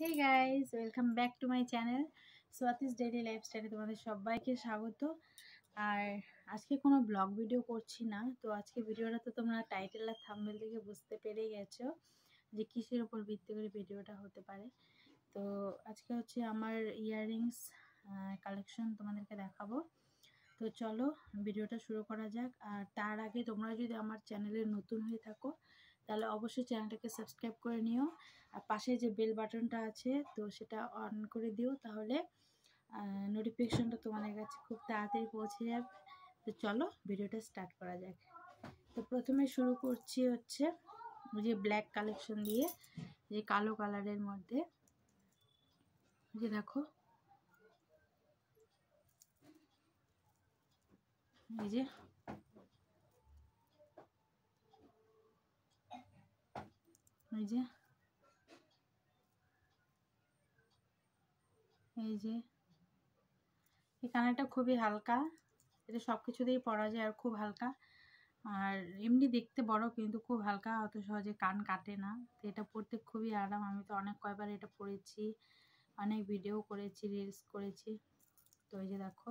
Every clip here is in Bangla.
Hey guys welcome back to my channel Swati's daily লাইফস্টাইলে তোমাদের সবাইকে স্বাগত। আর আজকে কোনো ব্লগ ভিডিও করছি না, তো আজকে ভিডিওটা তো তোমরা টাইটেল আর থাম্বনেল থেকে বুঝতে পেরে গেছো যে কিসের উপর ভিত্তি করে ভিডিওটা হতে পারে। তো আজকে হচ্ছে আমার ইয়াররিংস কালেকশন তোমাদেরকে দেখাবো। তো চলো ভিডিওটা শুরু করা যাক। আর তার আগে তোমরা যদি আমার চ্যানেলে নতুন হয়ে থাকো, তাহলে অবশ্যই চ্যানেলটাকে সাবস্ক্রাইব করে নিও। আর পাশে যে বেল বাটনটা আছে, তো সেটা অন করে দিও তাহলে নোটিফিকেশনটা তোমাদের কাছে খুব তাড়াতাড়ি পৌঁছে যাবে। তো চলো ভিডিওটা স্টার্ট করা যাক। তো প্রথমে শুরু করছি হচ্ছে যে ব্ল্যাক কালেকশন দিয়ে, যে কালো কালারের মধ্যে। যে দেখো। এই যে। এই যে। এই যে। এই কানেরটা খুবই হালকা। এটা সব কিছুতেই পরা যায় আর খুব হালকা। আর এমনি দেখতে বড়, কিন্তু খুব হালকা, অত সহজে কান কাটে না। তো এটা পরতে খুবই আরাম। আমি তো অনেক কয়বার এটা পরেছি, অনেক ভিডিও করেছি রিলস করেছি। তো এই যে দেখো,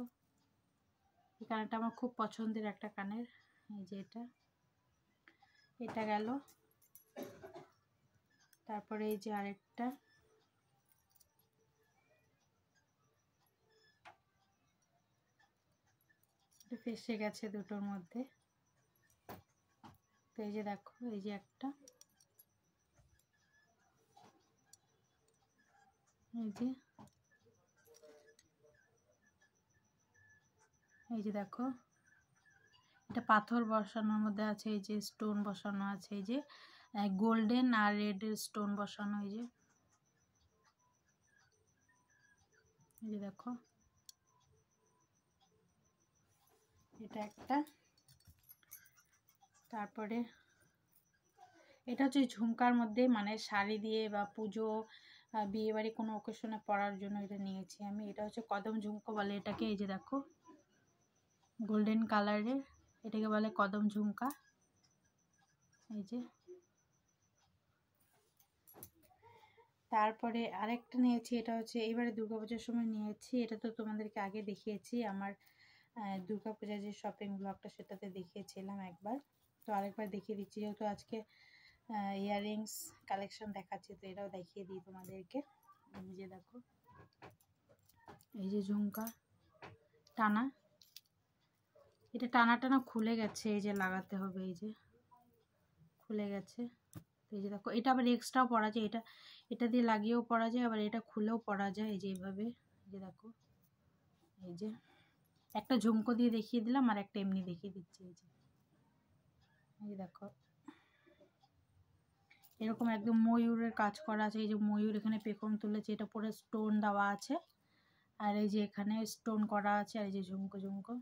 এই কানেরটা আমার খুব পছন্দের একটা কানের। এই যে এটা। এটা গেল। তারপরে এই যে আরেকটা। ফেসে গেছে দুটোর মধ্যে। তো এই যে দেখো, এই যে একটা। এই যে। এই যে দেখো, এটা পাথর বসানোর মধ্যে আছে, এই যে স্টোন বসানো আছে, এই যে গোল্ডেন আর রেড স্টোন বসানো, এই যে। এই যে দেখো। এটা একটা। তারপরে এটা হচ্ছে ঝুমকার মধ্যে মানে শাড়ি দিয়ে বা পুজো বিয়ে বাড়ি কোনো ওকেশনে পরার জন্য এটা নিয়েছি আমি। এটা হচ্ছে কদম ঝুমকো বলে এটাকে, এই যে দেখো গোল্ডেন কালারের এটাকে বলে কদম ঝুমকা। এই যে। তারপরে আরেকটা নিয়েছি, এটা হচ্ছে এবারে দুর্গাপূজার সময় নিয়েছি। এটা তো তোমাদেরকে আগে দেখিয়েছি, আমার দুর্গাপূজার যে শপিং ব্লগটা সেটাতে দেখিয়েছিলাম একবার। তো আরেকবার দেখিয়ে দিচ্ছি, যেহেতু আজকে ইয়াররিংস কালেকশন দেখাচ্ছি, তো এটাও দেখিয়ে দিই তোমাদেরকে। এই যে দেখো, এই যে ঝুমকা, টানা। এটা টানা টানা খুলে গেছে, এই যে লাগাতে হবে, এই যে খুলে গেছে। এই যে দেখো, এটা আবার এক্সট্রাও পরা যায়, এটা এটা দিয়ে লাগিয়েও পরা যায়, আবার এটা খুলেও পরা যায়, এই যে এইভাবে। এই যে দেখো, এই যে একটা ঝুমকো দিয়ে দেখিয়ে দিলাম আর একটা এমনি দেখিয়ে দিচ্ছি এই যে। এই দেখো। এরকম একদম ময়ূরের কাজ করা আছে। এই যে ময়ূর এখানে পেখম তুলেছে, এটা পরে স্টোন দেওয়া আছে। আর এই যে এখানে স্টোন করা আছে, আর এই যে ঝুমকো ঝুমকো।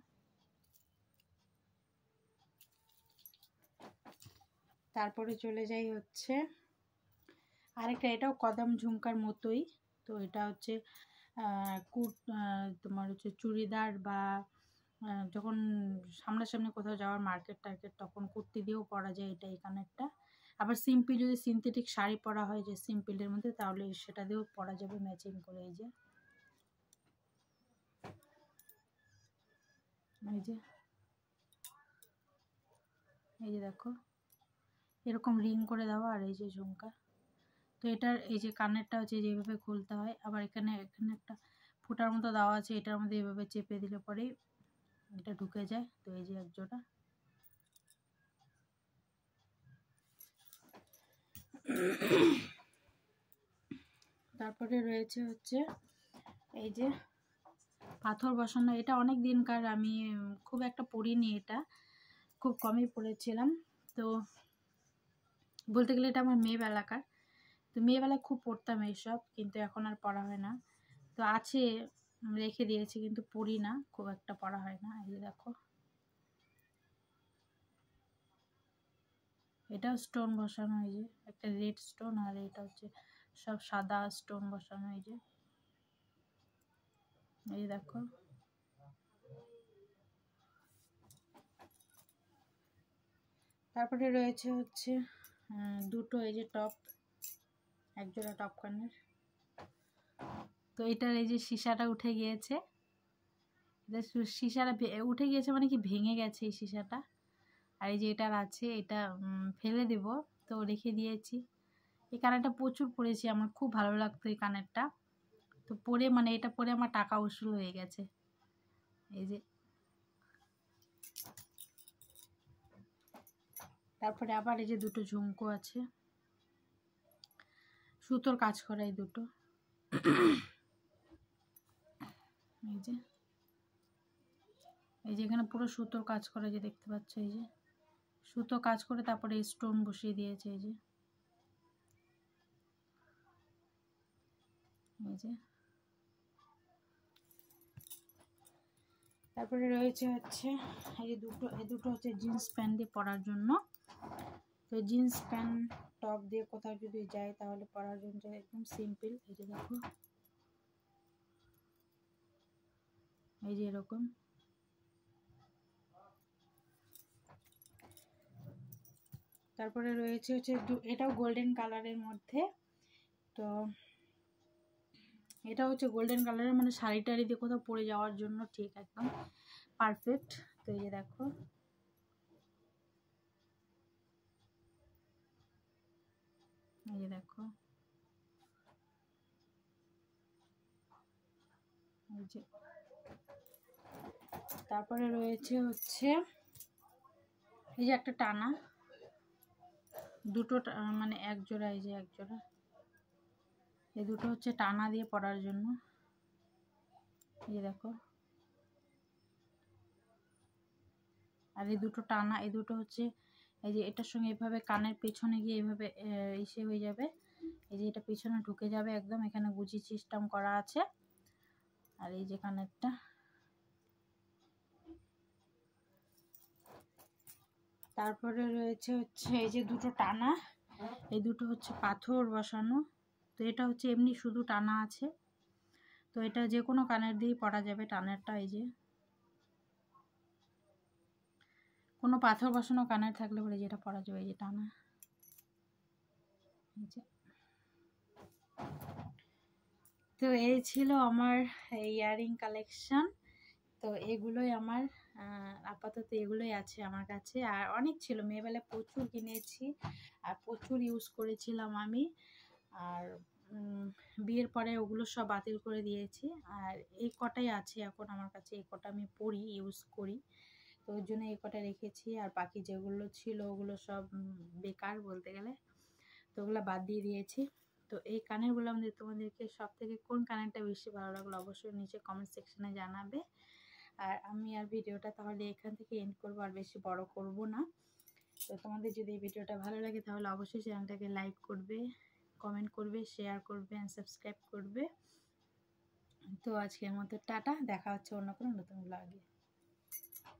তারপরে চলে যাই হচ্ছে আরেকটা, এটাও কদম ঝুমকার মতোই। তো এটা হচ্ছে কুট তোমার হচ্ছে চুড়িদার বা যখন সামনাসামনি কোথাও যাওয়ার মার্কেট টার্কেট, তখন কুর্তি দিয়েও পরা যায় এটা এই কানেরটা। আবার সিম্পল যদি সিনথেটিক শাড়ি পরা হয় যে সিম্পলের মধ্যে, তাহলে সেটা দিয়েও পরা যাবে ম্যাচিং করে এই যে। এই যে। এই যে দেখো। এরকম রিং করে দেওয়া আর এই যে ঝুমকা। তো এটার এই যে কানেরটা হচ্ছে যেভাবে খুলতে হয়, আবার এখানে এখানে একটা ফুটার মতো দেওয়া আছে, এটার মধ্যে এভাবে চেপে দিলে পরেই এটা ঢুকে যায়। তো এই যে একজোটা তারপরে রয়েছে হচ্ছে এই যে পাথর বসানো। এটা অনেক দিনকার, আমি খুব একটা পড়িনি এটা, খুব কমই পড়েছিলাম। তো বলতে গেলে এটা আমার মেয়েবেলাকার তো মেয়েবেলায় খুব পড়তাম এইসব, কিন্তু এখন আর পড়া হয় না। তো আছে রেখে দিয়েছি, কিন্তু পড়ি না, খুব একটা পড়া হয় না, এই দেখো। এটাও স্টোন বসানো যে একটা রেড স্টোন আর এটা হচ্ছে সব সাদা স্টোন বসানো যে। এই দেখো। তারপরে রয়েছে হচ্ছে দুটো, এই যে টপ একজোড়া টপ কানের তো এটার এই যে সীসাটা উঠে গিয়েছে সীসাটা উঠে গিয়েছে মানে কি ভেঙে গেছে এই সীসাটা। আর এই যে এটার আছে, এটা ফেলে দেব। তো রেখে দিয়েছি। এই কানেরটা প্রচুর পরেছি আমার খুব ভালো লাগতো এই কানেরটা। তো পরে মানে এটা পরে আমার টাকা উসুল হয়ে গেছে। এই যে। তারপরে আবার এই যে দুটো ঝুমকো আছে। সুতোর কাজ করা এই দুটো। এই যে। এই যে এখানে পুরো সুতোর কাজ করা যে দেখতে পাচ্ছ, এই যে। সুতো কাজ করে তারপরে স্টোন বসিয়ে দিয়েছে, এই যে। এই যে। তারপরে রয়েছে হচ্ছে, এই যে দুটো, এই দুটো হচ্ছে জিন্স প্যান্ট দিয়ে পরার জন্য। তো জিন্স প্যান্ট টপ দিয়ে কোথাও যদি যায় তাহলে পরার জন্য একদম সিম্পল এই যে দেখো। এই যে এরকম। তারপরে রয়েছে হচ্ছে এটাও গোল্ডেন কালারের মধ্যে। তো এটা হচ্ছে গোল্ডেন কালারের মানে শাড়ি টাড়ি দিয়ে কোথাও পরে যাওয়ার জন্য ঠিক একদম পারফেক্ট তো এই যে দেখো। এই দেখো। এই যে। তারপরে রয়েছে হচ্ছে, এই যে একটা টানা। দুটো মানে এক জোড়া, এই যে এক জোড়া। এই দুটো হচ্ছে টানা দিয়ে পড়ার জন্য। এই দেখো। আর এই দুটো টানা, এই দুটো হচ্ছে এই যে এটার সঙ্গে এভাবে কানের পেছনে গিয়ে এভাবে ইসে হয়ে যাবে। এই যে এটা পেছনে ঢুকে যাবে একদম, এখানে গুচি সিস্টেম করা আছে। আর এই যে কানেরটা। তারপরে রয়েছে হচ্ছে এই যে দুটো টানা। এই দুটো হচ্ছে পাথর বসানো। তো এটা হচ্ছে এমনি শুধু টানা আছে। তো এটা যে কোনো কানের দিয়েই পরা যাবে টানেরটা, এই যে। কোনো পাথর বসানো কানের থাকলে পরে যেটা পরা যাবে এই যে টানা। এই যে। তো এই ছিল আমার ইয়ারিং কালেকশন। তো এগুলোই আমার আপাতত এগুলোই আছে আমার কাছে। আর অনেক ছিল, মেয়েবেলায় প্রচুর কিনেছি আর প্রচুর ইউজ করেছিলাম আমি। আর বিয়ের পরে ওগুলো সব বাতিল করে দিয়েছি। আর এই কটাই আছে এখন আমার কাছে, এই কটা আমি পরি ইউজ করি। তো ওই জন্য এই কটা রেখেছি। আর বাকি যেগুলো ছিল ওগুলো সব বেকার বলতে গেলে। তো ওগুলো বাদ দিয়ে দিয়েছি। তো এই কানেরগুলো আমাদের তোমাদেরকে সব থেকে কোন কানেরটা বেশি ভালো লাগল অবশ্যই নিচে কমেন্ট সেকশনে জানাবে। আর আমি আর ভিডিওটা তাহলে এখান থেকে এন্ড করব, আর বেশি বড় করব না। তো তোমাদের যদি এই ভিডিওটা ভালো লাগে তাহলে অবশ্যই চ্যানেলটাকে লাইক করবে কমেন্ট করবে শেয়ার করবে অ্যান্ড সাবস্ক্রাইব করবে। তো আজকের মতো টাটা, দেখা হচ্ছে অন্য কোনো নতুন ব্লগে